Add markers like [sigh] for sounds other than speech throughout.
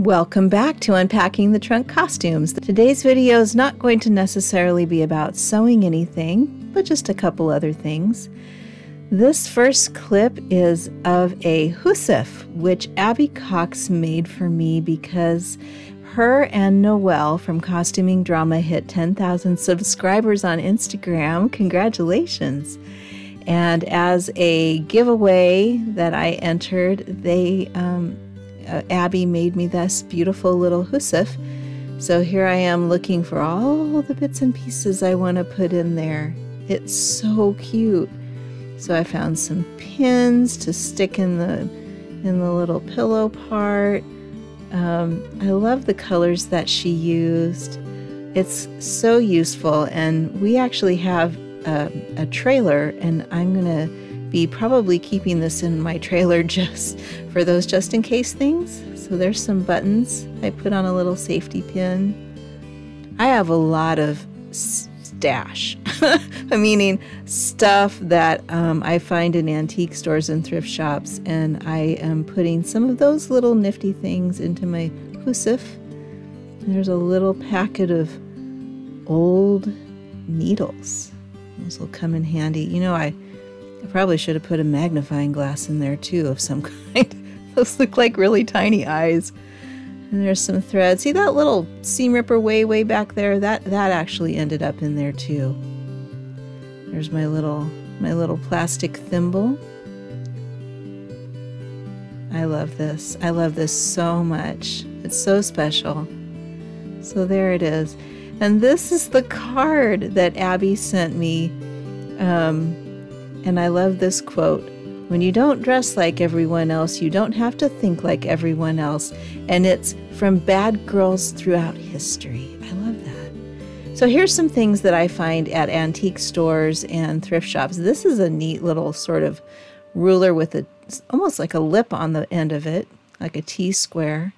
Welcome back to Unpacking the Trunk Costumes. Today's video is not going to necessarily be about sewing anything, but just a couple other things. This first clip is of a Husiff, which Abby Cox made for me because her and Noelle from Costuming Drama hit 10,000 subscribers on Instagram. Congratulations! And as a giveaway that I entered, they um, uh, Abby made me this beautiful little husiff. So here I am looking for all the bits and pieces I want to put in there. It's so cute. So I found some pins to stick in the in the little pillow part. Um, I love the colors that she used. It's so useful, and we actually have a, a trailer, and I'm gonna be probably keeping this in my trailer [laughs] just for those just in case things. So there's some buttons I put on a little safety pin. I have a lot of stash, [laughs] meaning stuff that um, I find in antique stores and thrift shops, and I am putting some of those little nifty things into my husiff. There's a little packet of old needles. Those will come in handy. You know, I I probably should have put a magnifying glass in there too of some [laughs] kind. Those look like really tiny eyes. And there's some thread. See that little seam ripper way, way back there? That that actually ended up in there too. There's my little my little plastic thimble. I love this. I love this so much. It's so special. So there it is. And this is the card that Abby sent me um, and I love this quote When you don't dress like everyone else, you don't have to think like everyone else. And it's from bad girls throughout history. I love that. So here's some things that I find at antique stores and thrift shops. This is a neat little sort of ruler with a almost like a lip on the end of it, like a T square.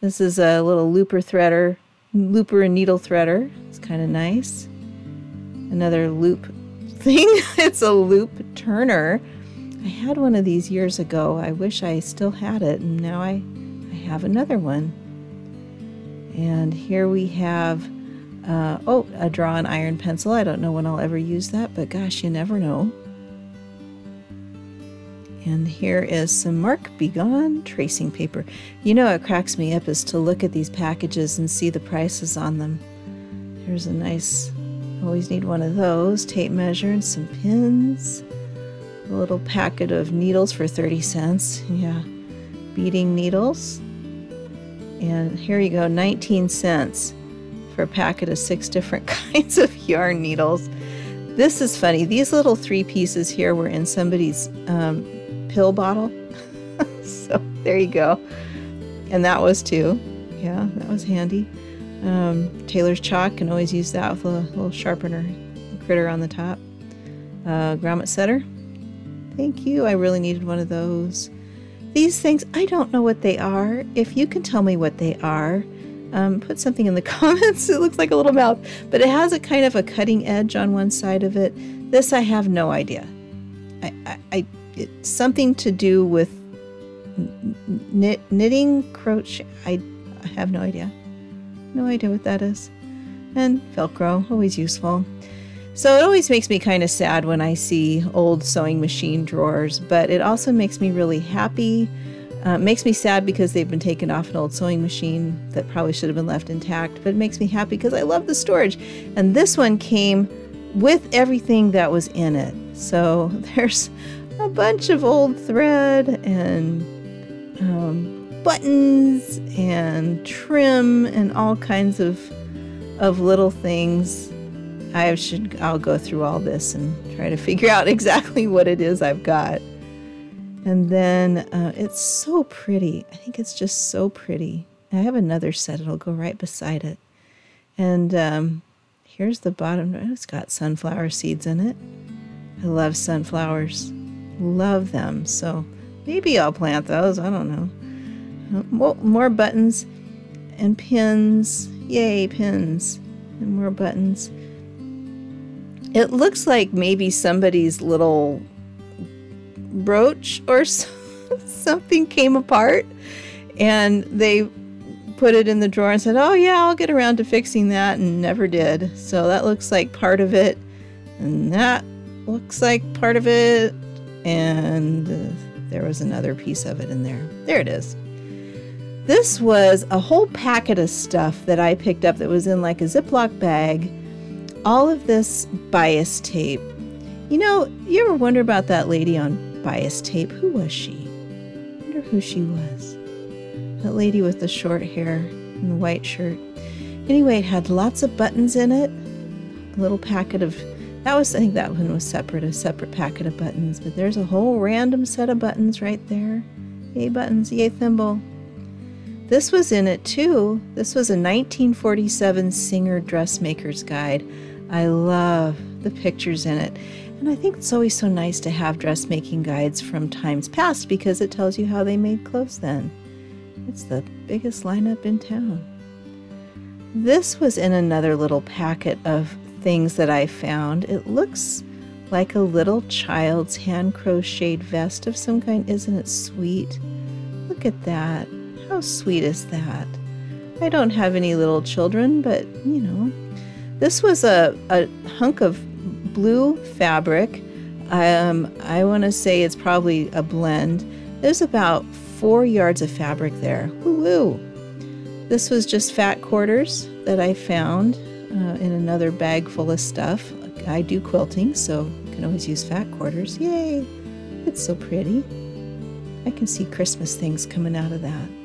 This is a little looper threader, looper and needle threader. It's kind of nice. Another loop [laughs] it's a loop turner. I had one of these years ago. I wish I still had it, and now I, I have another one. And here we have, uh, oh, a drawn iron pencil. I don't know when I'll ever use that, but gosh, you never know. And here is some Mark-B-Gone tracing paper. You know, it cracks me up is to look at these packages and see the prices on them. Here's a nice Always need one of those. Tape measure and some pins. A little packet of needles for 30 cents. Yeah. Beading needles. And here you go, 19 cents for a packet of six different [laughs] kinds of yarn needles. This is funny. These little three pieces here were in somebody's um, pill bottle. [laughs] so there you go. And that was too. Yeah, that was handy. Um, Tailor's chalk can always use that with a little sharpener critter on the top. Uh, grommet setter. Thank you. I really needed one of those. These things, I don't know what they are. If you can tell me what they are, um, put something in the [laughs] comments. it looks like a little mouth, but it has a kind of a cutting edge on one side of it. This I have no idea. I, I, I it's something to do with knit, knitting, crochet. I, I have no idea. No idea what that is. And Velcro, always useful. So it always makes me kind of sad when I see old sewing machine drawers, but it also makes me really happy. Uh, makes me sad because they've been taken off an old sewing machine that probably should have been left intact, but it makes me happy because I love the storage. And this one came with everything that was in it. So [laughs] there's a bunch of old thread and um, buttons and trim and all kinds of of little things. I should I'll go through all this and try to [laughs] figure out exactly what it is I've got. And then uh, it's so pretty. I think it's just so pretty. I have another set. It'll go right beside it. And um, here's the bottom. It's got sunflower seeds in it. I love sunflowers. Love them. So maybe I'll plant those. I don't know. More buttons and pins. Yay, pins. And more buttons. It looks like maybe somebody's little brooch or [laughs] something came apart and they put it in the drawer and said, oh yeah, I'll get around to fixing that and never did. So that looks like part of it and that looks like part of it and uh, there was another piece of it in there. There it is. This was a whole packet of stuff that I picked up that was in like a Ziploc bag. All of this bias tape. You know, you ever wonder about that lady on bias tape? Who was she? I wonder who she was. That lady with the short hair and the white shirt. Anyway, it had lots of buttons in it. A little packet of that was I think that one was separate, a separate packet of buttons, but there's a whole random set of buttons right there. Yay buttons, yay thimble. This was in it too. This was a 1947 Singer Dressmaker's Guide. I love the pictures in it. And I think it's always so nice to have dressmaking guides from times past because it tells you how they made clothes then. It's the biggest lineup in town. This was in another little packet of things that I found. It looks like a little child's hand crocheted vest of some kind. Isn't it sweet? Look at that. How sweet is that? I don't have any little children, but you know. This was a, a hunk of blue fabric. Um, I want to say it's probably a blend. There's about four yards of fabric there. Woo woo. This was just fat quarters that I found uh, in another bag full of stuff. I do quilting, so you can always use fat quarters. Yay! It's so pretty. I can see Christmas things coming out of that.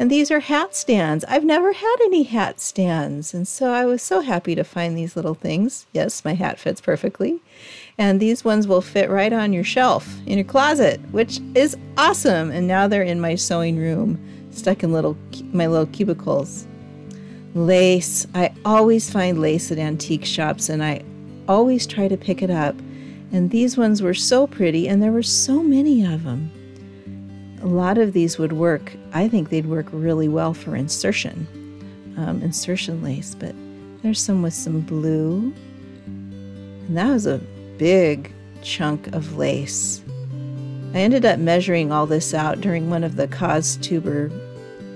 And these are hat stands. I've never had any hat stands. And so I was so happy to find these little things. Yes, my hat fits perfectly. And these ones will fit right on your shelf in your closet, which is awesome. And now they're in my sewing room, stuck in little my little cubicles. Lace. I always find lace at antique shops and I always try to pick it up. And these ones were so pretty and there were so many of them a lot of these would work. I think they'd work really well for insertion, um, insertion lace. But there's some with some blue, and that was a big chunk of lace. I ended up measuring all this out during one of the COSTuber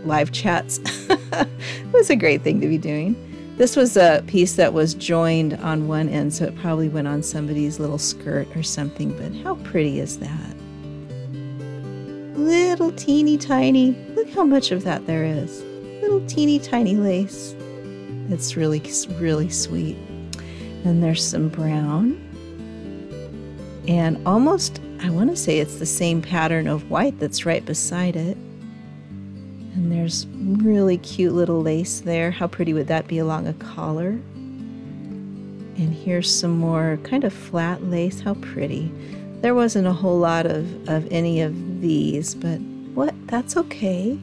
live chats. [laughs] it was a great thing to be doing. This was a piece that was joined on one end, so it probably went on somebody's little skirt or something, but how pretty is that? Little teeny tiny, look how much of that there is. Little teeny tiny lace. It's really, really sweet. And there's some brown. And almost, I want to say it's the same pattern of white that's right beside it. And there's really cute little lace there. How pretty would that be along a collar? And here's some more kind of flat lace. How pretty. There wasn't a whole lot of, of any of these, but what? That's okay.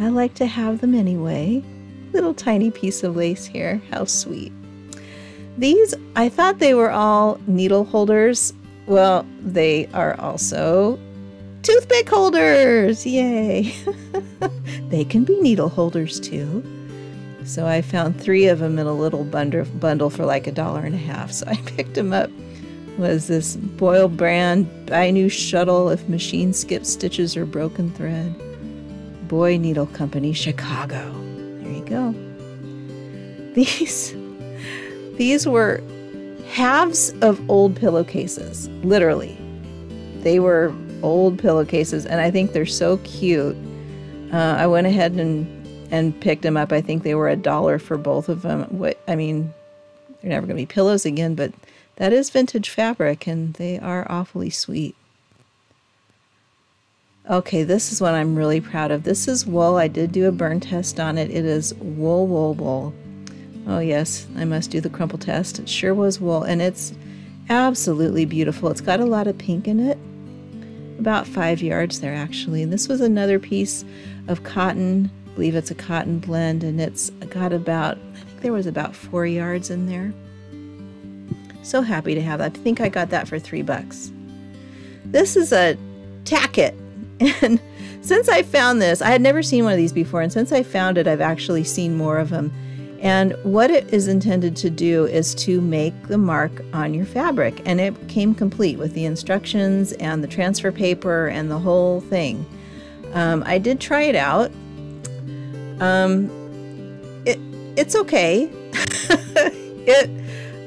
I like to have them anyway. Little tiny piece of lace here. How sweet. These, I thought they were all needle holders. Well, they are also toothpick holders. Yay. [laughs] they can be needle holders too. So I found three of them in a little bundle for like a dollar and a half. So I [laughs] picked them up was this Boyle brand buy new shuttle if machine skips stitches or broken thread. Boye Needle Company, Chicago. There you go. These [laughs] these were halves of old pillowcases, literally. They were old pillowcases, and I think they're so cute. Uh, I went ahead and and picked them up. I think they were a dollar for both of them. What I mean, they're never going to be pillows again, but that is vintage fabric and they are awfully sweet. Okay, this is what I'm really proud of. This is wool. I did do a burn test on it. It is wool, wool, wool. Oh yes, I must do the crumple test. It sure was wool and it's absolutely beautiful. It's got a lot of pink in it. About five yards there actually. And this was another piece of cotton. I believe it's a cotton blend and it's got about, I think there was about four yards in there. So happy to have that. I think I got that for three bucks. This is a tacket. [laughs] And since I found this, I had never seen one of these before. And since I found it, I've actually seen more of them. And what it is intended to do is to make the mark on your fabric. And it came complete with the instructions and the transfer paper and the whole thing. Um, I did try it out Um, it it's okay. [laughs] it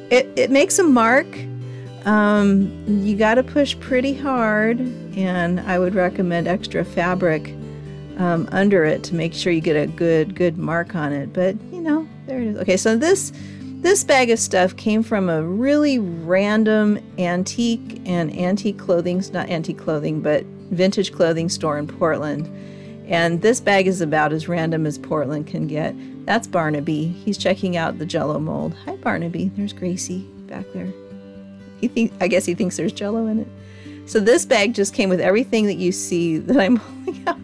it it makes a mark. Um, you got to push pretty hard, and I would recommend extra fabric um, under it to make sure you get a good good mark on it. But you know, there it is. Okay, so this this bag of stuff came from a really random antique and antique clothing, not antique clothing, but vintage clothing store in Portland. And this bag is about as random as Portland can get. That's Barnaby. He's checking out the jello mold. Hi Barnaby. There's Gracie back there. He think I guess he thinks there's jello in it. So this bag just came with everything that you see [laughs] that I'm holding out.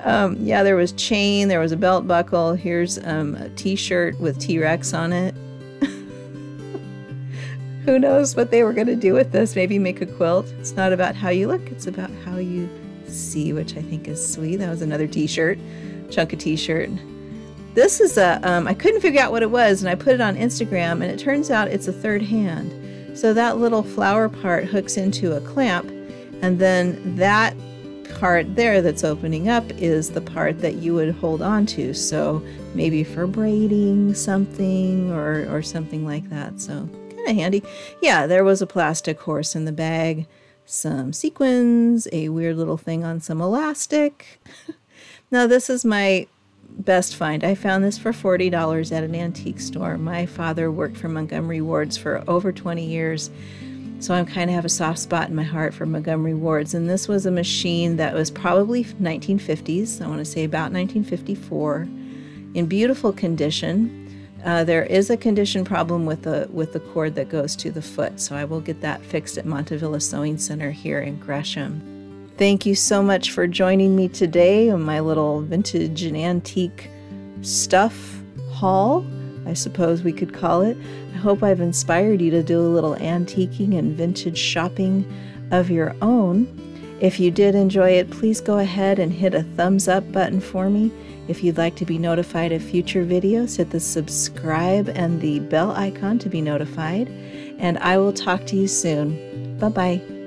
Um, yeah, there was chain, there was a belt buckle. Here's um, a T-shirt with T-Rex on it. [laughs] Who knows what they were going to do with this? Maybe make a quilt. It's not about how you look, it's about how you see, which I think is sweet. That was another t shirt, chunk of t shirt. This is a. Um, I couldn't figure out what it was, and I put it on Instagram, and it turns out it's a third hand. So that little flower part hooks into a clamp, and then that part there that's opening up is the part that you would hold on to. So maybe for braiding something or, or something like that. So kind of handy. Yeah, there was a plastic horse in the bag, some sequins, a weird little thing on some elastic. [laughs] now, this is my best find. I found this for $40 at an antique store. My father worked for Montgomery Wards for over 20 years. So I kind of have a soft spot in my heart for Montgomery Wards. And this was a machine that was probably 1950s, I want to say about 1954, in beautiful condition. Uh, there is a condition problem with the with the cord that goes to the foot, so I will get that fixed at Montavilla Sewing Center here in Gresham. Thank you so much for joining me today on my little vintage and antique stuff haul, I suppose we could call it. I hope I've inspired you to do a little antiquing and vintage shopping of your own. If you did enjoy it, please go ahead and hit a thumbs up button for me. If you'd like to be notified of future videos, hit the subscribe and the bell icon to be notified. And I will talk to you soon. Bye bye.